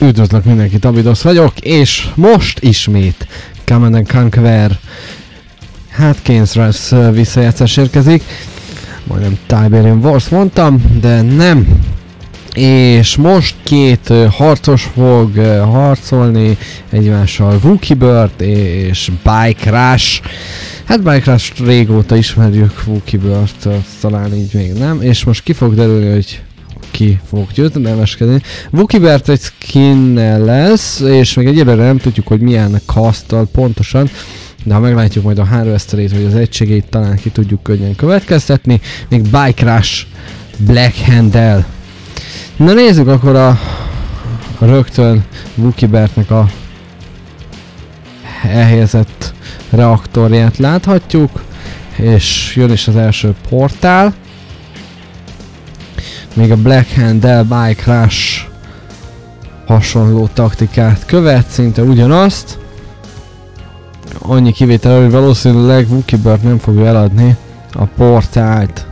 Üdvözlök mindenkit, Abidos vagyok, és most ismét Command and Conquer hát Keynes visszajátszás érkezik. Majdnem Tiberian Wars mondtam, de nem. És most két harcos fog harcolni egymással Wookie Bird és Bike Rush. Hát Bike Rush régóta ismerjük, Wookie Bird talán így még nem, és most ki fog derülni, hogy ki fog győzedelmeskedni. Bert egy skin lesz, és még egyébként nem tudjuk, hogy milyen kasztal pontosan, de ha meglátjuk majd a harvesterét, vagy az egységét, talán ki tudjuk könnyen következtetni. Még Bike Rush Black Handel. Na nézzük akkor a rögtön Bertnek a elhelyezett reaktorját láthatjuk, és jön is az első portál. Még a Black Hand-del Bike Crash hasonló taktikát követ, szinte ugyanazt. Annyi kivétel, hogy valószínűleg Wookiebird nem fogja eladni a portált.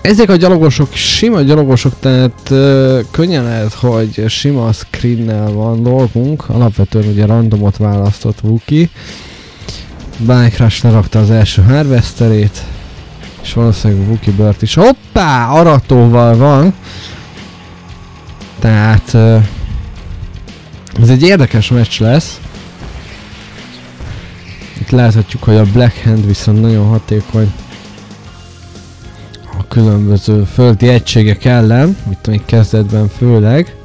Ezek a gyalogosok sima gyalogosok, tehát uh, könnyen lehet, hogy sima screennel van dolgunk. Alapvetően ugye randomot választott Wookie. Bike Crash lerakta az első harvesterét. És valószínűleg Wookie Bird is. Hoppá! Aratóval van. Tehát... Ez egy érdekes meccs lesz. Itt láthatjuk, hogy a Black Hand viszont nagyon hatékony a különböző földi egységek ellen, itt még kezdetben főleg.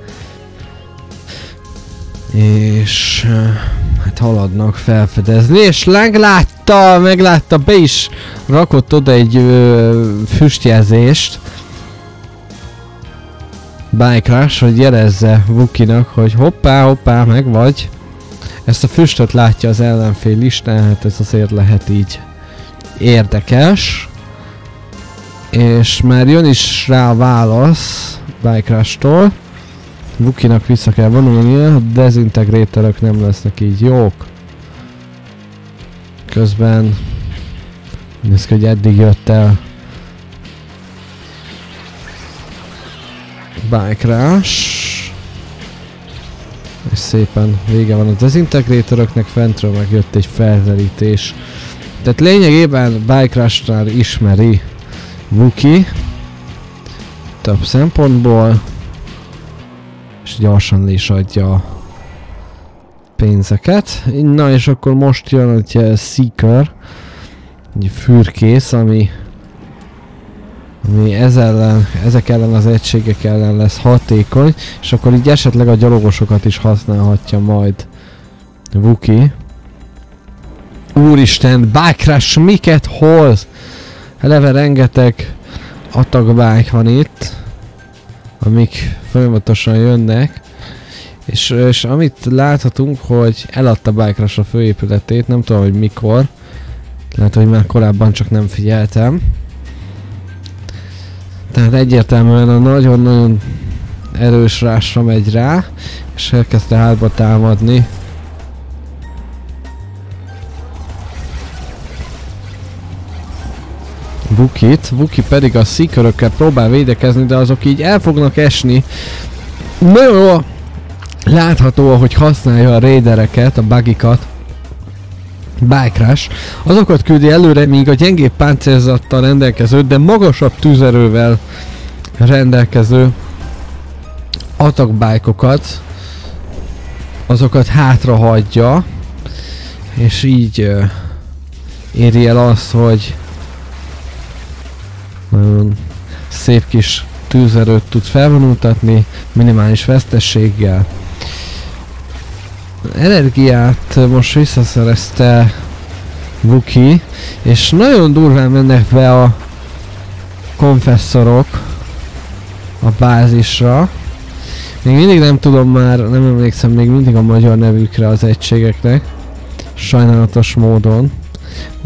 És hát haladnak felfedezni, és meglátta, meglátta, be is rakott oda egy ö, füstjelzést. Bike hogy jelezze Vukinak, hogy hoppá, hoppá, meg vagy. Ezt a füstöt látja az ellenfél listán, hát ez azért lehet így érdekes. És már jön is rá a válasz Bike tól Vukinak vissza kell vonulnia, a dezintegrétorok nem lesznek így jók. Közben nézd hogy eddig jött el Bike Rush. És szépen vége van a dezintegrétoroknak, fentről meg jött egy felderítés. Tehát lényegében Bike Rush-nál ismeri Vuki több szempontból és gyorsan le is adja pénzeket. Na és akkor most jön egy Seeker, egy fürkész, ami ami ez ellen, ezek ellen az egységek ellen lesz hatékony, és akkor így esetleg a gyalogosokat is használhatja majd Vuki. Úristen, Bike miket hoz? Eleve rengeteg attack van itt amik folyamatosan jönnek. És, és amit láthatunk, hogy eladta Bike a főépületét, nem tudom, hogy mikor. Lehet, hogy már korábban csak nem figyeltem. Tehát egyértelműen a nagyon-nagyon erős rásra megy rá, és elkezdte hátba támadni Bukit, Buki pedig a szikörökkel próbál védekezni, de azok így el fognak esni. Nagyon jó látható, hogy használja a raidereket, a bugikat. Bike. Azokat küldi előre, míg a gyengébb páncélzattal rendelkező, de magasabb tüzerővel rendelkező bike azokat hátra hagyja, és így uh, éri el azt, hogy nagyon szép kis tűzerőt tud felvonultatni, minimális vesztességgel. Energiát most visszaszerezte Vuki, és nagyon durván mennek be a konfesszorok a bázisra. Még mindig nem tudom már, nem emlékszem még mindig a magyar nevükre az egységeknek. Sajnálatos módon.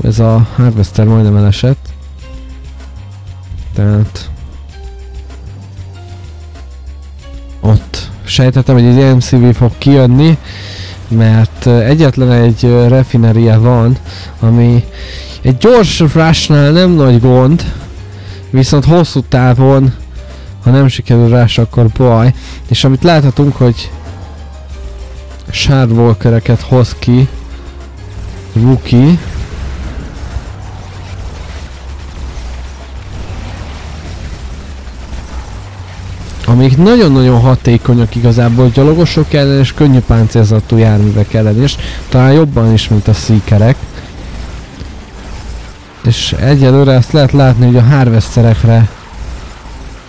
Ez a Harvester majdnem elesett. Tehát... Ott sejtettem, hogy egy MCV fog kijönni, mert egyetlen egy refineria van, ami egy gyors rushnál nem nagy gond, viszont hosszú távon ha nem sikerül rá, akkor baj. És amit láthatunk, hogy Shardwalkereket hoz ki Wookie. Amik nagyon-nagyon hatékonyak igazából gyalogosok ellen és könnyű páncélzatú járművek ellen is, talán jobban is, mint a szíkerek. És egyelőre ezt lehet látni, hogy a harvesterekre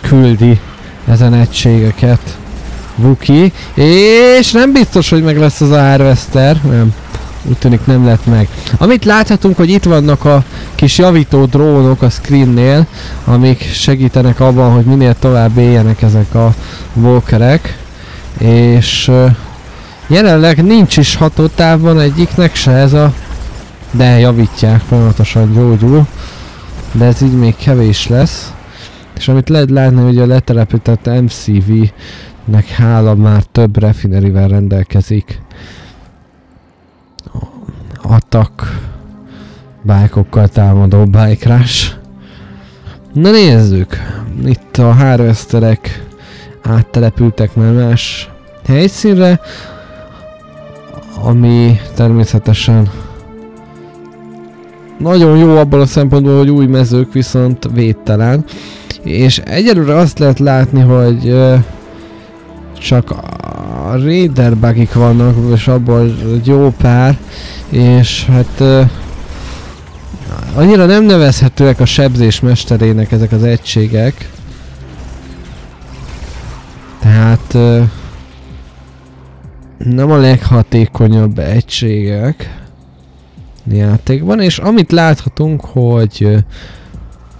küldi ezen egységeket. Vuki, és nem biztos, hogy meg lesz az a harvester, nem, úgy tűnik nem lett meg. Amit láthatunk, hogy itt vannak a kis javító drónok a screennél, amik segítenek abban, hogy minél tovább éljenek ezek a walkerek, és jelenleg nincs is hatótávban egyiknek se ez a de javítják, folyamatosan gyógyul, de ez így még kevés lesz. És amit lehet látni, hogy a letelepített MCV-nek hála már több refinerivel rendelkezik. Attack bájkokkal támadó rush. Na nézzük! Itt a harvesterek áttelepültek már más helyszínre, ami természetesen nagyon jó abban a szempontból, hogy új mezők viszont védtelen. És egyelőre azt lehet látni, hogy csak a Raider vannak, és abból jó pár, és hát uh, annyira nem nevezhetőek a sebzés mesterének ezek az egységek. Tehát uh, nem a leghatékonyabb egységek játékban, és amit láthatunk, hogy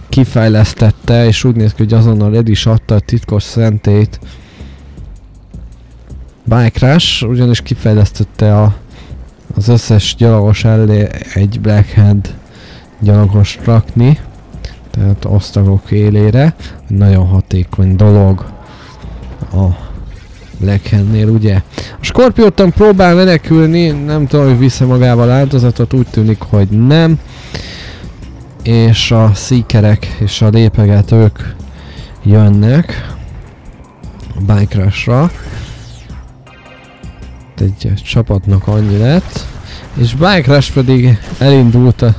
kifejlesztette, és úgy néz ki, hogy azonnal el is adta a titkos szentét Bike Rush, ugyanis kifejlesztette a, az összes gyalogos elé egy Blackhand gyalogos rakni, tehát osztagok élére, nagyon hatékony dolog a Blackhandnél, ugye? A Scorpiottan próbál menekülni, nem tudom, hogy vissza magával áldozatot, úgy tűnik, hogy nem. És a szíkerek és a lépegetők jönnek a Bike Rush-ra. Egy csapatnak annyi lett. És Bike Rush pedig elindult a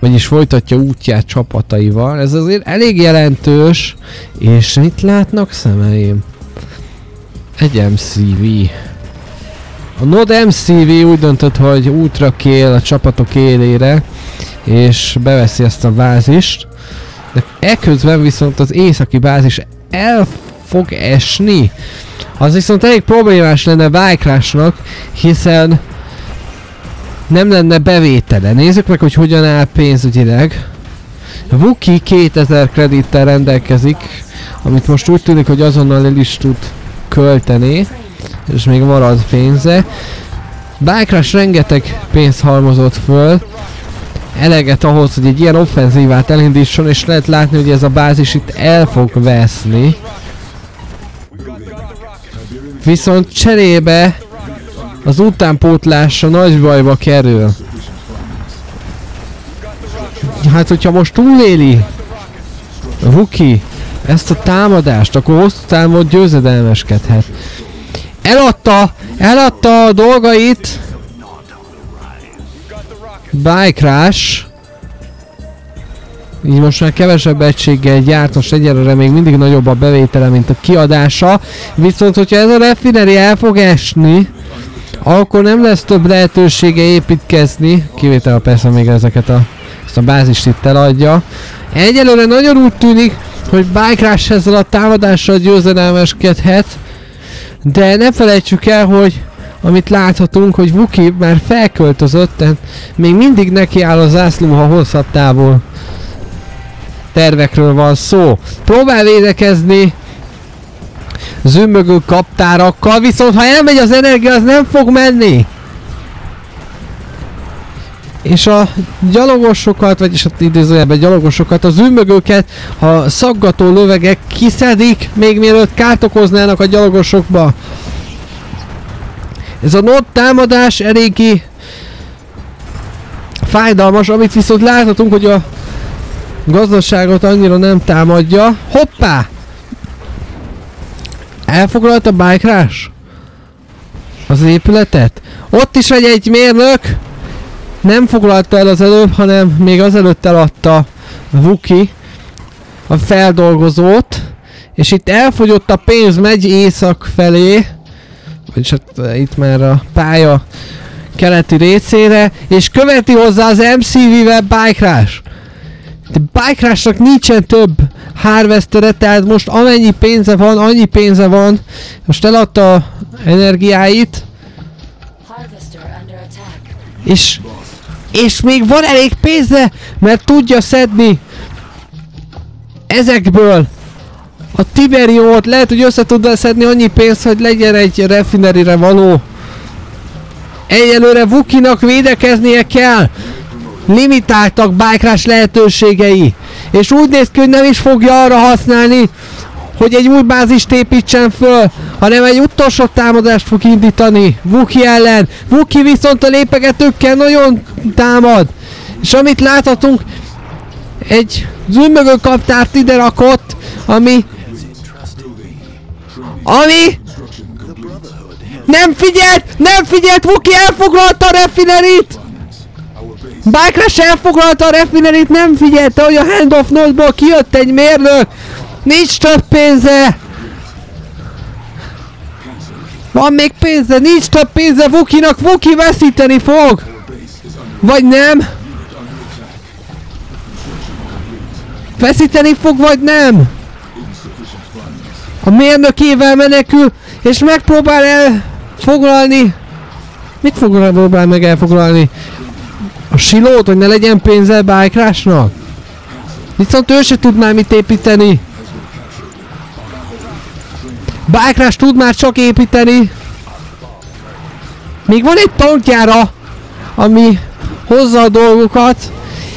vagyis folytatja útját csapataival. Ez azért elég jelentős, és mit látnak szemeim? Egy MCV. A Node MCV úgy döntött, hogy útra kél a csapatok élére, és beveszi ezt a bázist. De ekközben viszont az északi bázis el fog esni. Az viszont elég problémás lenne Bájkrásnak, hiszen nem lenne bevétele. Nézzük meg, hogy hogyan áll pénzügyileg. Vuki 2000 kredittel rendelkezik, amit most úgy tűnik, hogy azonnal el is tud költeni, és még marad pénze. Bákrás rengeteg pénzt halmozott föl, eleget ahhoz, hogy egy ilyen offenzívát elindítson, és lehet látni, hogy ez a bázis itt el fog veszni. Viszont cserébe az utánpótlása nagy bajba kerül. Hát, hogyha most túléli Vuki ezt a támadást, akkor hosszú távon győzedelmeskedhet. Eladta! Eladta a dolgait! Bike Rush. Így most már kevesebb egységgel gyárt, most egyelőre még mindig nagyobb a bevétele, mint a kiadása. Viszont, hogyha ez a refinery el fog esni, akkor nem lesz több lehetősége építkezni, kivétel persze még ezeket a, ezt a bázist itt eladja. Egyelőre nagyon úgy tűnik, hogy Bike ezzel a támadással győzedelmeskedhet, de ne felejtsük el, hogy amit láthatunk, hogy Vuki már felköltözött, tehát még mindig neki áll a zászló, ha hosszabb távol tervekről van szó. Próbál védekezni zümmögő kaptárakkal, viszont ha elmegy az energia, az nem fog menni és a gyalogosokat, vagyis a idézőjelben gyalogosokat, az űrmögőket, ha szaggató lövegek kiszedik, még mielőtt kárt okoznának a gyalogosokba. Ez a not támadás eléggé fájdalmas, amit viszont láthatunk, hogy a gazdaságot annyira nem támadja. Hoppá! Elfoglalt a bike crash? Az épületet? Ott is egy, egy mérnök! Nem foglalta el az előbb, hanem még azelőtt eladta Vuki a feldolgozót. És itt elfogyott a pénz, megy észak felé. Vagyis hát eh, itt már a pálya keleti részére. És követi hozzá az MCV-vel Bike Crash. De Bike nincsen több harvestere, tehát most amennyi pénze van, annyi pénze van. Most eladta energiáit. És, és még van elég pénze, mert tudja szedni ezekből a Tiberiumot lehet, hogy össze tudna szedni annyi pénzt, hogy legyen egy refinerire való. Egyelőre Vukinak védekeznie kell. Limitáltak bájkrás lehetőségei. És úgy néz ki, hogy nem is fogja arra használni, hogy egy új bázist építsen föl, hanem egy utolsó támadást fog indítani Vuki ellen. Vuki viszont a lépegetőkkel nagyon támad. És amit láthatunk, egy zümmögő kaptárt ide rakott, ami... Ami... Nem figyelt! Nem figyelt! Vuki elfoglalta a refinerit! Bike elfoglalta a refinerit, nem figyelte, hogy a Hand of Note-ból kijött egy mérnök! Nincs több pénze! Van még pénze, nincs több pénze Vukinak, Vuki veszíteni fog! Vagy nem? Veszíteni fog, vagy nem? A mérnökével menekül, és megpróbál elfoglalni... Mit foglal, próbál meg elfoglalni? Silót, hogy ne legyen pénze bájkrásnak? Viszont ő se tud már mit építeni. Bájkrás tud már csak építeni. Még van egy tankjára, ami hozza a dolgokat.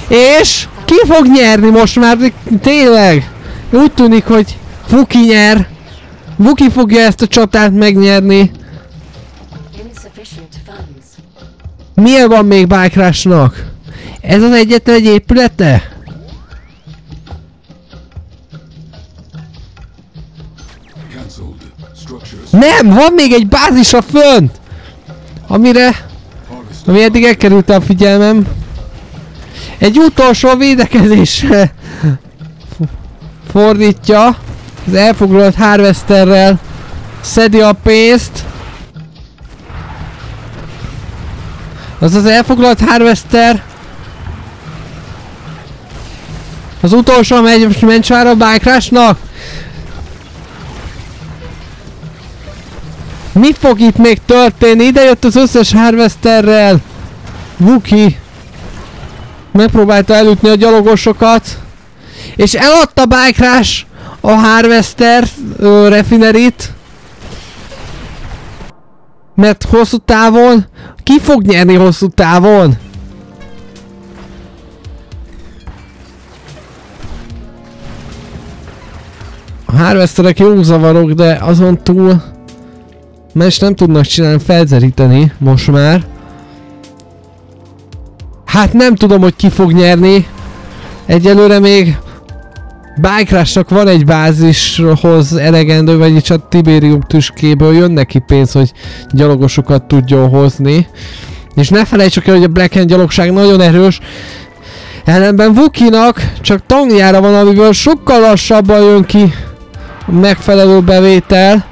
És ki fog nyerni most már? Tényleg? Úgy tűnik, hogy Fuki nyer. Vuki fogja ezt a csatát megnyerni. Milyen van még Bákrásnak? Ez az egyetlen egy épülete? Nem, van még egy bázisa fönt! Amire, ami eddig elkerült a figyelmem. Egy utolsó védekezésre fordítja az elfoglalt Harvesterrel szedi a pénzt. Az az elfoglalt Harvester az utolsó megy, most mencs már a Bákrásnak? Mi fog itt még történni? Ide jött az összes Harvesterrel. Vuki. Megpróbálta elütni a gyalogosokat. És eladta Bákrás a Harvester ö, refinerit. Mert hosszú távon... Ki fog nyerni hosszú távon? A Harvesterek jó zavarok, de azon túl... Más nem tudnak csinálni, felzeríteni most már. Hát nem tudom, hogy ki fog nyerni. Egyelőre még Bájkrásnak van egy bázishoz elegendő, vagyis a Tiberium tüskéből jön neki pénz, hogy gyalogosokat tudjon hozni. És ne felejtsük el, hogy a Black Hand gyalogság nagyon erős. Ellenben Vukinak csak tangjára van, amiből sokkal lassabban jön ki a megfelelő bevétel.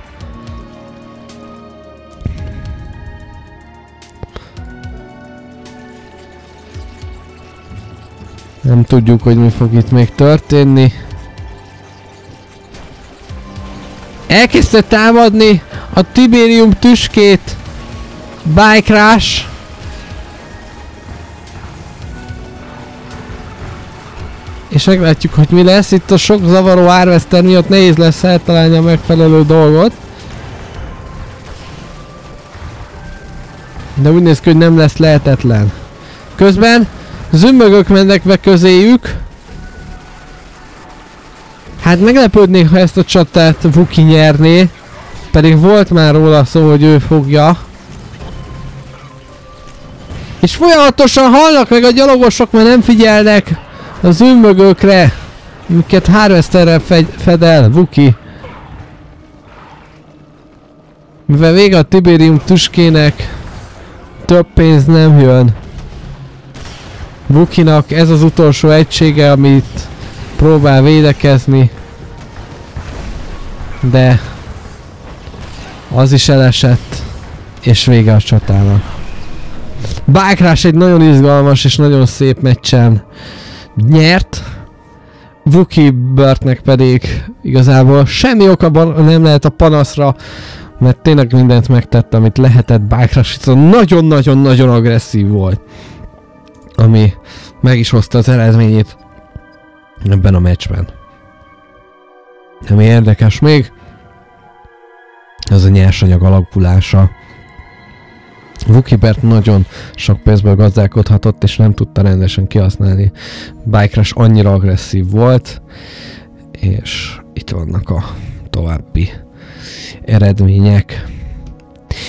Nem tudjuk, hogy mi fog itt még történni. Elkezdte támadni a Tiberium tüskét Bike Crash. És meglátjuk, hogy mi lesz. Itt a sok zavaró árveszter miatt nehéz lesz eltalálni a megfelelő dolgot. De úgy néz ki, hogy nem lesz lehetetlen. Közben zümmögök mennek be közéjük. Hát meglepődnék, ha ezt a csatát Vuki nyerné. Pedig volt már róla szó, hogy ő fogja. És folyamatosan halnak meg a gyalogosok, mert nem figyelnek a zümmögőkre. Amiket Harvesterrel fed, fed el, Vuki. Mivel vége a Tiberium tüskének, több pénz nem jön. Vukinak ez az utolsó egysége, amit próbál védekezni. De az is elesett, és vége a csatának. Bákrás egy nagyon izgalmas és nagyon szép meccsen nyert. Vuki Burtnek pedig igazából semmi oka nem lehet a panaszra, mert tényleg mindent megtett, amit lehetett. Bákrás viszont nagyon-nagyon-nagyon agresszív volt. Ami meg is hozta az eredményét ebben a meccsben. Ami érdekes még, az a nyersanyag alakulása. Wukibert nagyon sok pénzből gazdálkodhatott, és nem tudta rendesen kihasználni. Bike Crash annyira agresszív volt, és itt vannak a további eredmények.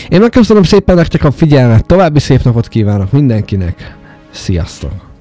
Én megköszönöm szépen nektek a figyelmet, további szép napot kívánok mindenkinek, sziasztok!